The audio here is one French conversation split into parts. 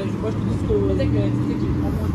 Né? A gente gosta disso do atacante.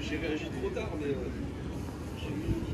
j'ai réagi trop tard, mais. Euh,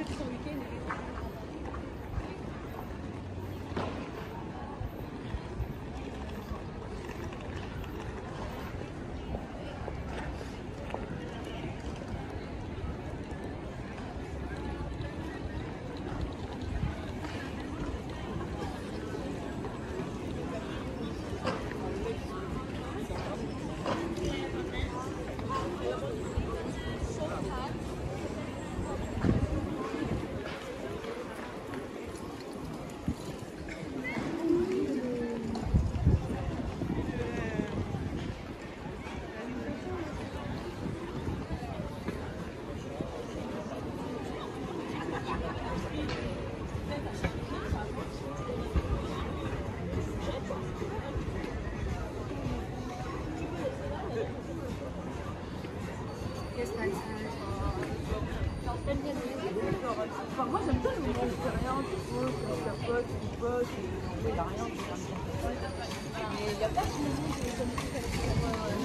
ウィークエンス。Il n'y a rien, Mais il n'y a de maison qui est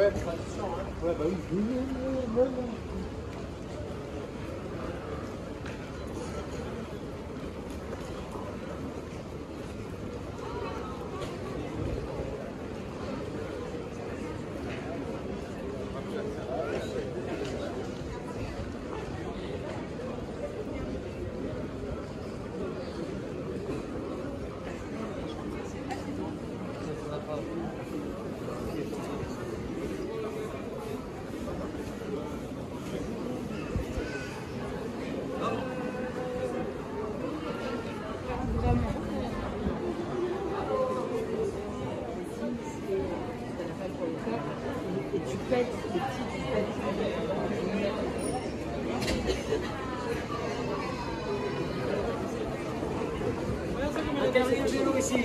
Ouais, bah oui,